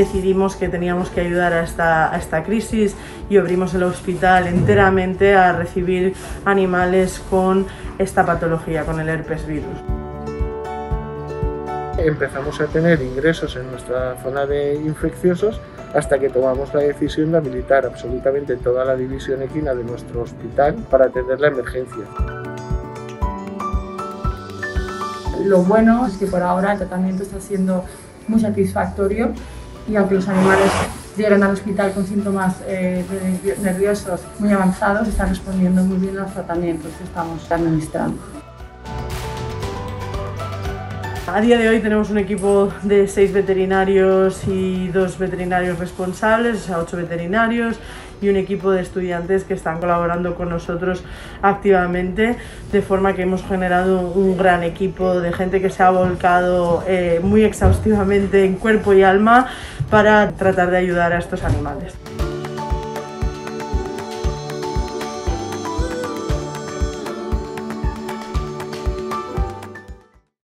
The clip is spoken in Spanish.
decidimos que teníamos que ayudar a esta, crisis y abrimos el hospital enteramente a recibir animales con esta patología, con el herpes virus. Empezamos a tener ingresos en nuestra zona de infecciosos hasta que tomamos la decisión de habilitar absolutamente toda la división equina de nuestro hospital para atender la emergencia. Lo bueno es que por ahora el tratamiento está siendo muy satisfactorio y aunque los animales lleguen al hospital con síntomas eh, nerviosos muy avanzados, están respondiendo muy bien a los tratamientos que estamos administrando. A día de hoy tenemos un equipo de seis veterinarios y dos veterinarios responsables, o sea, ocho veterinarios y un equipo de estudiantes que están colaborando con nosotros activamente, de forma que hemos generado un gran equipo de gente que se ha volcado eh, muy exhaustivamente en cuerpo y alma para tratar de ayudar a estos animales.